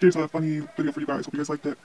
Here's a funny video for you guys. Hope you guys liked it.